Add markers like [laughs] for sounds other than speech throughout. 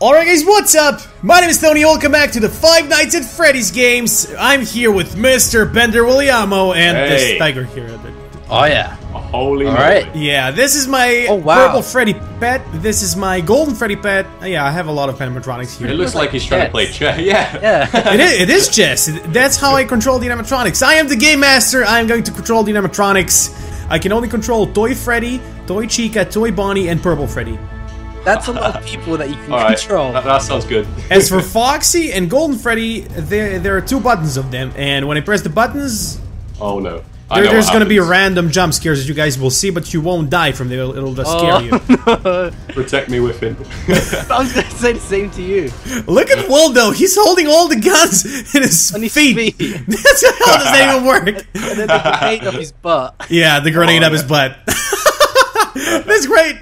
Alright guys, what's up? My name is Tony, welcome back to the Five Nights at Freddy's games. I'm here with Mr. Bender Williamo and Hey. this tiger here. Oh, oh yeah. Holy All moly. right. Yeah, this is my Oh, wow. purple Freddy pet. This is my golden Freddy pet. Yeah, I have a lot of animatronics here. It looks like he's trying to play chess. [laughs] Yeah. Yeah. It is, it is chess. That's how I control the animatronics. I am the game master. I am going to control the animatronics. I can only control Toy Freddy, Toy Chica, Toy Bonnie, and Purple Freddy. That's a lot of [laughs] people that you can All right. control. That, that sounds good. [laughs] As for Foxy and Golden Freddy, there there are two buttons of them, and when I press the buttons, oh no. There, there's gonna be random jump scares that you guys will see, but you won't die from them. It'll, it'll just Oh, scare you. [laughs] Protect me with him. I was gonna say the same to you. Look at Waldo. He's holding all the guns in his, On his feet. feet. How does that even work? And then the grenade up his butt. Yeah, the grenade Oh, up his butt. That's great.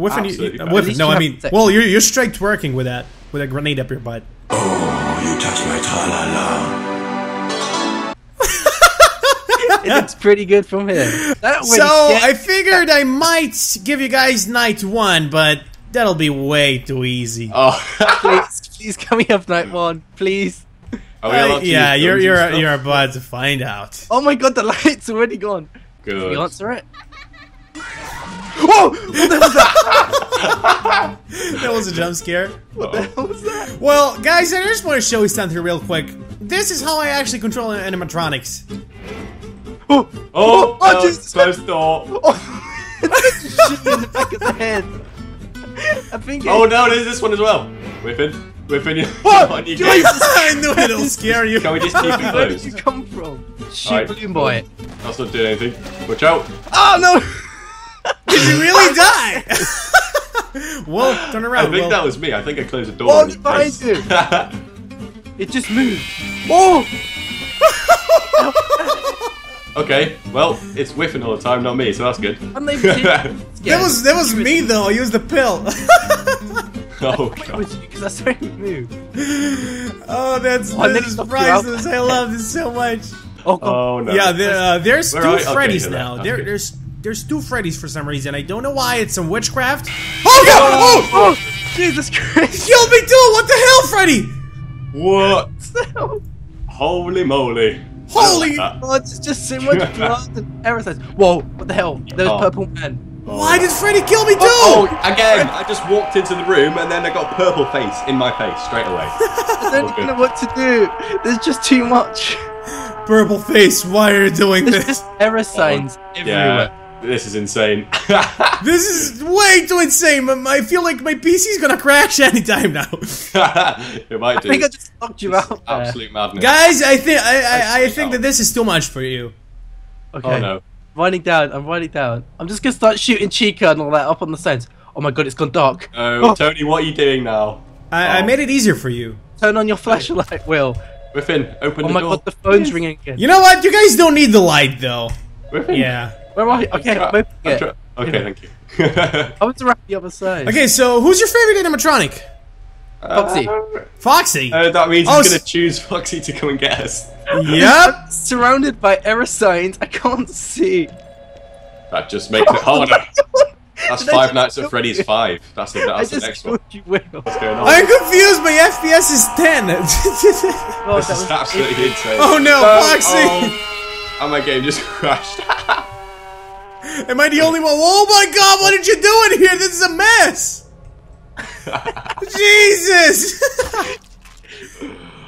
Whiffen, you, Absolutely. At No, I mean, protection. well, you're you're straight twerking with that, with a grenade up your butt. Oh, you touch my tra-la-la. It looks pretty good from here. That So I figured I might give you guys night one, but that'll be way too easy. Oh. [laughs] please, please can we have night one, please? Are we Uh, yeah, you're you're you're about to find out. Oh my god, the light's already gone. Can Good. you answer it? Whoa! What the hell was that? [laughs] That was a jump scare. What the hell was that? Well, guys, I just want to show you something real quick. This is how I actually control animatronics. Oh! Oh, Oh, oh no, Jesus. close [laughs] door. Oh! it's just in the back of the head. I think. Oh no, there's this one as well. Whipping. Whipping you. What? Oh, [laughs] on you Jesus. guys. I knew it'll scare you. Can we just keep it Where did you come from? Shoot Alright. balloon boy. That's not doing anything. Watch out. Oh no! Did [laughs] you really die? [laughs] well, turn around. I think well, that was me. I think I closed the door. What on behind you? It just moved. Oh! [laughs] okay, well, it's Whiffen all the time, not me, so that's good. I'm not even that was that was me though. I used the pill. oh It god. was you because I saw it move. oh, that's Oh, and this he is knocked you out. priceless. I love this so much. Oh god. Oh no. Yeah, there, uh, there's Where two are? Okay, Freddys now. There, there's there's two Freddys for some reason. I don't know why. It's some witchcraft. [gasps] Oh god! Oh, Oh! Jesus Christ! killed me too. What the hell, Freddy? What? [laughs] Holy moly. Holy! Uh, Oh, it's just so much [laughs] blood and error signs. Whoa! What the hell? There was Oh. purple man. Why did Freddy kill me too? Oh, [laughs] again! I just walked into the room and then I got purple face in my face straight away. I don't Okay. know what to do. There's just too much. Purple face. Why are you doing There's this? just error signs everywhere. yeah, this is insane. [laughs] This is way too insane. I feel like my PC's gonna crash anytime now. [laughs] it might I do. think I just knocked you It's out. absolute madness. Guys, I think I, I, I That's think that this is too much for you. Okay. Oh no. Writing down. I'm writing down. I'm just gonna start shooting Chica and all that up on the signs. Oh my god, it's gone dark. Oh, [laughs] Oh. Tony, what are you doing now? I, I Oh. made it easier for you. Turn on your flashlight, Will. Whiffen, open the door. Oh the my god, the phone's ringing again. You know what? You guys don't need the light though. Whiffen. Yeah. Where are you? Okay, I'm I'm it. try- okay, thank you. [laughs] I was around the other side. Okay, so who's your favorite animatronic? Foxy. Foxy. Uh, that means Oh, he's gonna choose Foxy to come and get us. yep. [laughs] Surrounded by error signs, I can't see. That just makes it harder. [laughs] That's Did Five Nights at Freddy's you? five. That's the, I that's the next one. you, What's going on? I'm confused. My FPS is 10. God, this that is was absolutely insane. oh no, Foxy. Oh, and my game just crashed. Am I the only one? Oh my god, what did you do in here? This is a mess. [laughs] Jesus.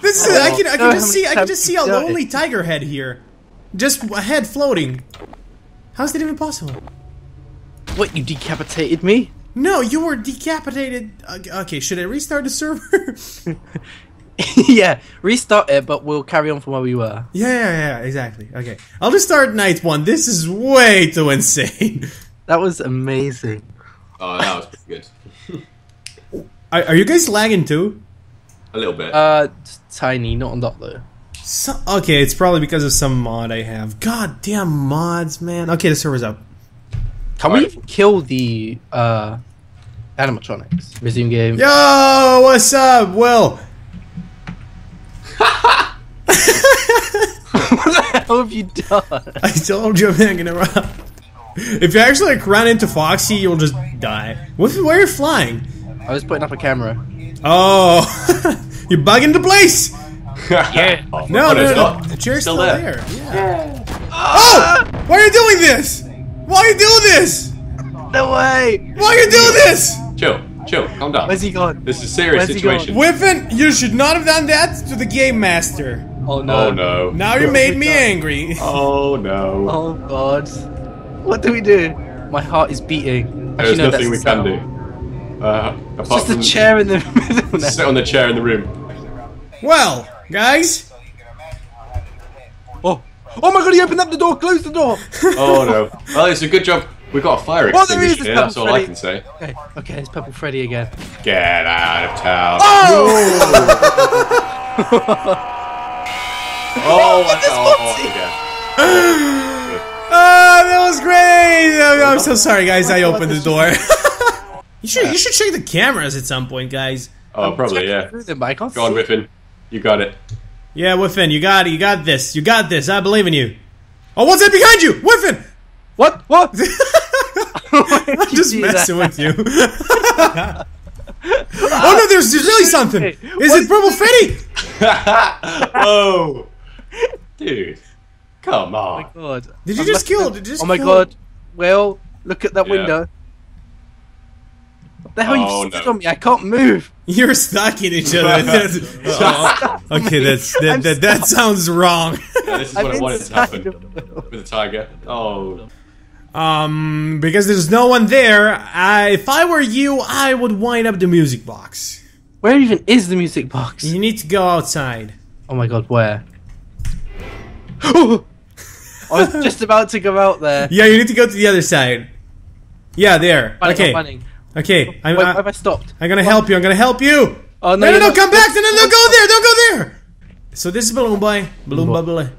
this is. I can. I Oh, can just see I can just see a times you died? lonely tiger head here, just a head floating. How's that even possible? What, you decapitated me? No, you were decapitated. Uh, Okay, should I restart the server? [laughs] [laughs] yeah, restart it, but we'll carry on from where we were. yeah, yeah, yeah, exactly. Okay, I'll just start night one. This is way too insane. [laughs] That was amazing. oh, that was pretty good. [laughs] Are, are you guys lagging too? A little bit. Uh, tiny, not a lot though. So, okay, it's probably because of some mod I have. God damn mods, man. Okay, the server's up. Can we Alright. even kill the uh animatronics? Resume game. Yo, what's up, Will? [laughs] what the hell have you done? I told you I'm hanging around. If you actually like run into Foxy, you'll just die. What, where are you flying? I was putting up a camera. Oh, [laughs] you're bugging the place. [laughs] Yeah. No, Oh, no, it's no, not. the chair's Still still, there. there. Yeah. Oh! Why are you doing this? Why are you doing this? No way! Why are you doing this? Chill, chill, calm down. Where's he gone? This is a serious Where's he gone? situation. Whiffen, you should not have done that to the game master. Oh no. Oh no. Now you made me angry. [laughs] Oh no. Oh god. What do we do? My heart is beating. There's no, nothing we can do. Uh, It's apart just a from chair in the [laughs] middle now. sit on the chair in the room. Well, guys, Oh. Oh my god, he opened up the door, close the door! Oh no. Well, it's a good job. We got a fire Oh, there he is, extinguisher it's here. That's Purple all I can say. Okay, okay, it's Purple Freddy again. Get out of town. Oh, [laughs] I got off again. Ah, that was great. Oh, I'm so sorry, guys. I opened the door. [laughs] you should you should check the cameras at some point, guys. Oh, probably yeah. Through them, but Go on. Whiffen. You got it. Yeah, Whiffen, you got it. You got this. You got this. I believe in you. Oh, what's that behind you, Whiffen? What? What? [laughs] [laughs] I'm just messing with you. oh no, there's, there's really something. Wait, Is it Purple Freddy? Whoa, dude, come on. my God. Did you I just kill- did you just Oh my kill- god. Well, look at that Yeah. window. What the hell Oh, you stood no. on me? I can't move. [laughs] You're stuck in each other. [laughs] That's- oh, okay, that's that, that, that sounds wrong. Yeah, this is I'm what I wanted to happen with the tiger. Oh, Um, because there's no one there. I, if I were you, I would wind up the music box. Where even is the music box? You need to go outside. Oh my god, where? I was just about to go out there. Yeah, you need to go to the other side. Yeah, there. Running, okay. I'm running. Okay. I'm, Wait, uh, have I stopped? I'm gonna help you. I'm gonna help you. Oh No, no, you're no, come back! No, no, no, go there! Don't go there! So this is Balloon Boy. Balloon Boy. Balloon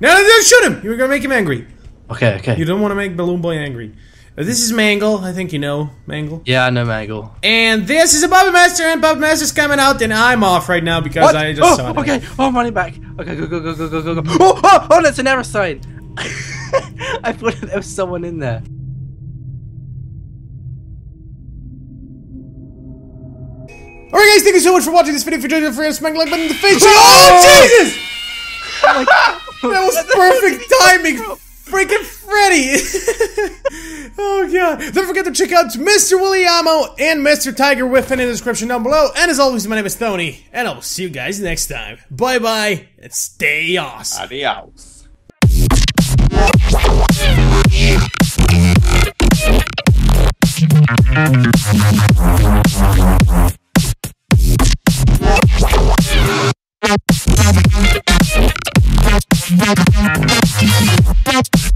No, no, don't shoot him! You're gonna make him angry. Okay, okay. You don't want to make Balloon Boy angry. This is Mangle. I think you know Mangle. Yeah, I know Mangle. And this is a Puppet Master, and Puppet Master's coming out, and I'm off right now because I just oh, saw that. okay. Oh, I'm running back. Okay, go, go, go, go, go, go, go. Oh, oh, oh, that's an error sign. [laughs] I thought there was someone in there. Alright, guys, thank you so much for watching this video. If you enjoyed it, free smack the like button in the face. [laughs] Oh, oh, Jesus! Oh my god. [laughs] That was perfect timing. Oh, Freaking Freddy! [laughs] oh god! Don't forget to check out Mr. Williamo and Mr. Tiger Whiffen in the description down below. And as always, my name is Tony, and I will see you guys next time. Bye bye, and stay awesome. adios. Thank you.